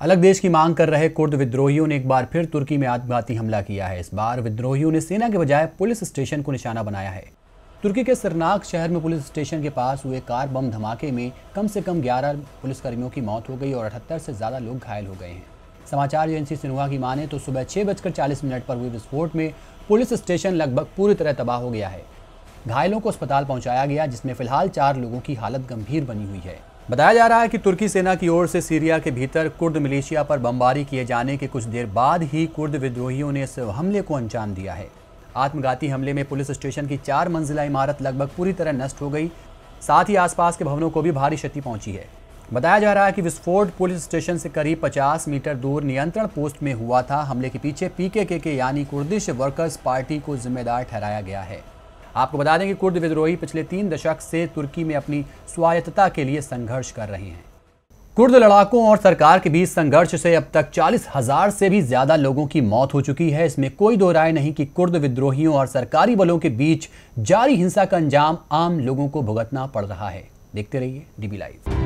अलग देश की मांग कर रहे कुर्द विद्रोहियों ने एक बार फिर तुर्की में आत्मघाती हमला किया है। इस बार विद्रोहियों ने सेना के बजाय पुलिस स्टेशन को निशाना बनाया है। तुर्की के सरनाक शहर में पुलिस स्टेशन के पास हुए कार बम धमाके में कम से कम 11 पुलिसकर्मियों की मौत हो गई और अठहत्तर से ज़्यादा लोग घायल हो गए हैं। समाचार एजेंसी सिन्हा की माने तो सुबह छः बजकर चालीस मिनट पर हुए विस्फोट में पुलिस स्टेशन लगभग पूरी तरह तबाह हो गया है। घायलों को अस्पताल पहुँचाया गया, जिसमें फ़िलहाल चार लोगों की हालत गंभीर बनी हुई है। बताया जा रहा है कि तुर्की सेना की ओर से सीरिया के भीतर कुर्द मलेशिया पर बमबारी किए जाने के कुछ देर बाद ही कुर्द विद्रोहियों ने इस हमले को अंजाम दिया है। आत्मघाती हमले में पुलिस स्टेशन की चार मंजिला इमारत लगभग पूरी तरह नष्ट हो गई। साथ ही आसपास के भवनों को भी भारी क्षति पहुँची है। बताया जा रहा है कि विस्फोट पुलिस स्टेशन से करीब 50 मीटर दूर नियंत्रण पोस्ट में हुआ था। हमले के पीछे पीकेके के यानी कुर्दिश वर्कर्स पार्टी को जिम्मेदार ठहराया गया है। आपको बता दें कि कुर्द विद्रोही पिछले तीन दशक से तुर्की में अपनी स्वायत्तता के लिए संघर्ष कर रहे हैं। कुर्द लड़ाकों और सरकार के बीच संघर्ष से अब तक चालीस हज़ार से भी ज़्यादा लोगों की मौत हो चुकी है। इसमें कोई दो राय नहीं कि कुर्द विद्रोहियों और सरकारी बलों के बीच जारी हिंसा का अंजाम आम लोगों को भुगतना पड़ रहा है। देखते रहिए डीबी लाइव।